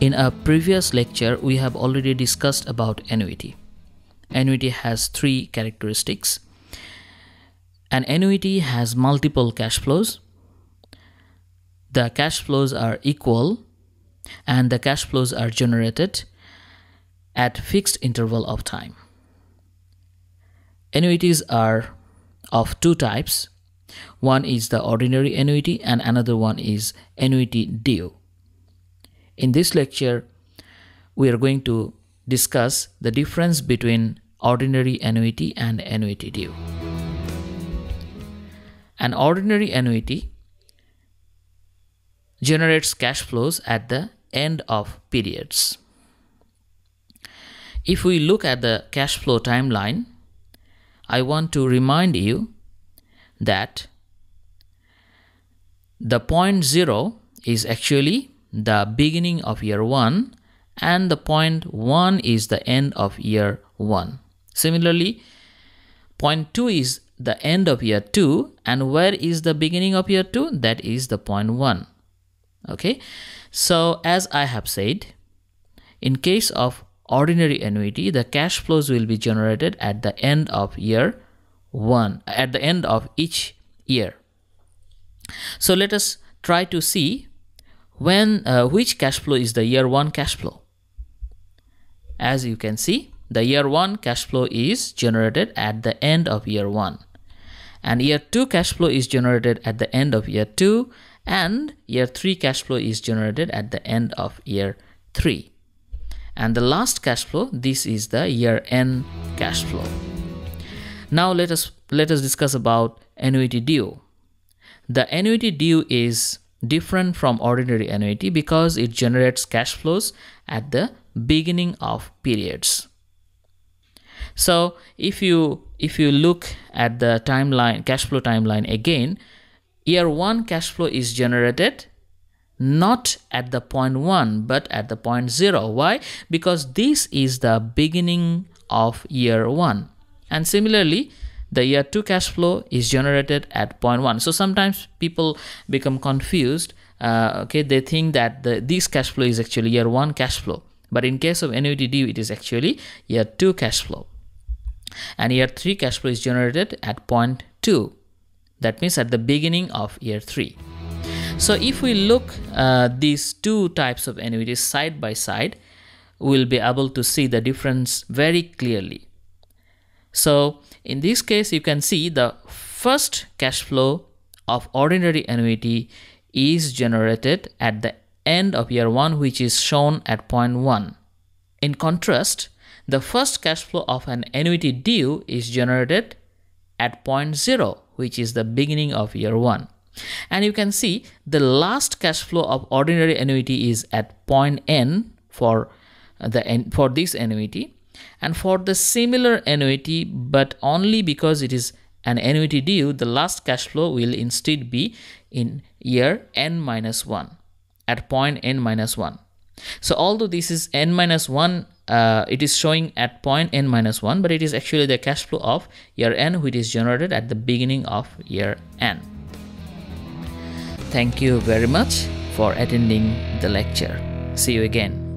In a previous lecture, we have already discussed about annuity. Annuity has three characteristics. An annuity has multiple cash flows. The cash flows are equal and the cash flows are generated at fixed interval of time. Annuities are of two types. One is the ordinary annuity and another one is annuity due. In this lecture, we are going to discuss the difference between ordinary annuity and annuity due. An ordinary annuity generates cash flows at the end of periods. If we look at the cash flow timeline, I want to remind you that the point zero is actually the beginning of year 1 and the point 1 is the end of year 1. Similarly, point 2 is the end of year 2 and where is the beginning of year 2? That is the point 1. Okay, so as I have said, in case of ordinary annuity, the cash flows will be generated at the end of year 1, at the end of each year. So let us try to see when uh, which cash flow is the year 1 cash flow? As you can see the year 1 cash flow is generated at the end of year 1 and year 2 cash flow is generated at the end of year 2 and year 3 cash flow is generated at the end of year 3 and the last cash flow this is the year end cash flow. Now let us let us discuss about annuity due. The annuity due is different from ordinary annuity because it generates cash flows at the beginning of periods. So if you if you look at the timeline cash flow timeline again year 1 cash flow is generated not at the point 1 but at the point 0 why? Because this is the beginning of year 1 and similarly the year 2 cash flow is generated at point 1 so sometimes people become confused uh, okay they think that the, this cash flow is actually year 1 cash flow. But in case of annuity due it is actually year 2 cash flow. And year 3 cash flow is generated at point 2 that means at the beginning of year 3 so if we look uh, these two types of annuities side by side we'll be able to see the difference very clearly so in this case, you can see the first cash flow of ordinary annuity is generated at the end of year 1 which is shown at point 1. In contrast, the first cash flow of an annuity due is generated at point 0 which is the beginning of year 1. And you can see the last cash flow of ordinary annuity is at point n for the for this annuity and for the similar annuity but only because it is an annuity due the last cash flow will instead be in year n minus 1 at point n minus 1 so although this is n minus 1 uh, it is showing at point n minus 1 but it is actually the cash flow of year n which is generated at the beginning of year n. Thank you very much for attending the lecture. See you again